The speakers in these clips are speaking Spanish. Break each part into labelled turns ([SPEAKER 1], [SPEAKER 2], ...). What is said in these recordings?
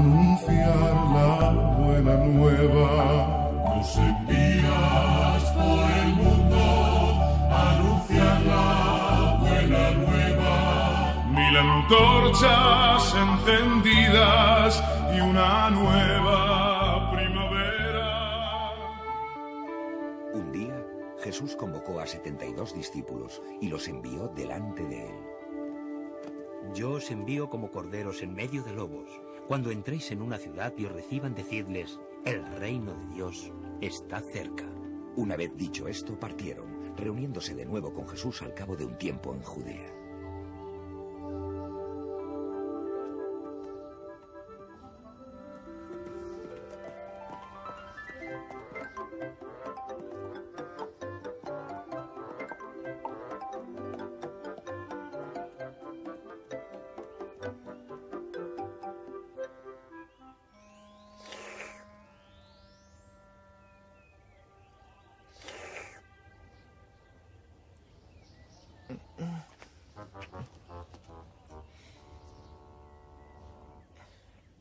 [SPEAKER 1] anunciar la buena nueva. Nos envías por el mundo a anunciar la buena nueva. Mil antorchas encendidas y una nueva primavera.
[SPEAKER 2] Un día, Jesús convocó a 72 discípulos y los envió delante de él.
[SPEAKER 3] Yo os envío como corderos en medio de lobos. Cuando entréis en una ciudad y os reciban, decidles, el reino de Dios está cerca.
[SPEAKER 2] Una vez dicho esto, partieron, reuniéndose de nuevo con Jesús al cabo de un tiempo en Judea.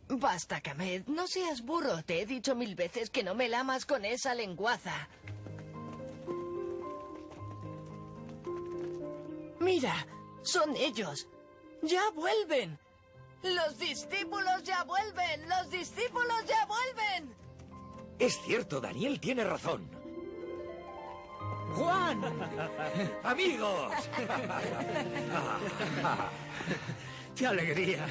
[SPEAKER 4] Basta, Camet. No seas burro. Te he dicho mil veces que no me lamas con esa lenguaza. Mira, son ellos. Ya vuelven. Los discípulos ya vuelven. Los discípulos ya vuelven.
[SPEAKER 2] Es cierto, Daniel tiene razón.
[SPEAKER 5] ¡Juan!
[SPEAKER 2] ¡Amigos!
[SPEAKER 5] ¡Qué alegría!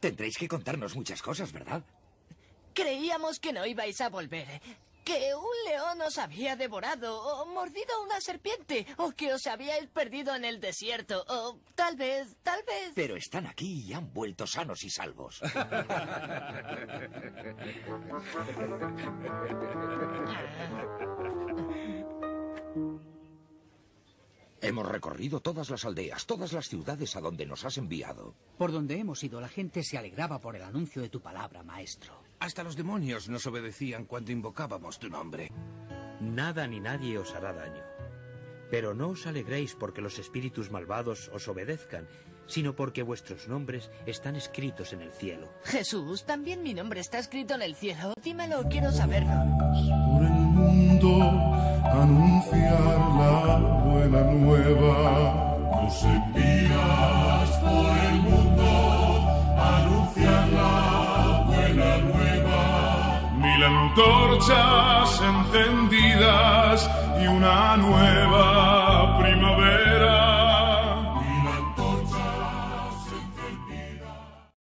[SPEAKER 2] Tendréis que contarnos muchas cosas, ¿verdad?
[SPEAKER 4] Creíamos que no ibais a volver. Que un león os había devorado, o mordido una serpiente, o que os habíais perdido en el desierto, o tal vez, tal vez...
[SPEAKER 2] Pero están aquí y han vuelto sanos y salvos. Hemos recorrido todas las aldeas, todas las ciudades a donde nos has enviado.
[SPEAKER 6] Por donde hemos ido, la gente se alegraba por el anuncio de tu palabra, maestro.
[SPEAKER 7] Hasta los demonios nos obedecían cuando invocábamos tu nombre.
[SPEAKER 3] Nada ni nadie os hará daño. Pero no os alegréis porque los espíritus malvados os obedezcan, sino porque vuestros nombres están escritos en el cielo.
[SPEAKER 4] Jesús, también mi nombre está escrito en el cielo. Dímelo, quiero saberlo.
[SPEAKER 1] Por el mundo anunciar la buena nueva. Nos envías por el mundo anunciar la buena nueva. Mil antorchas encendidas y una nueva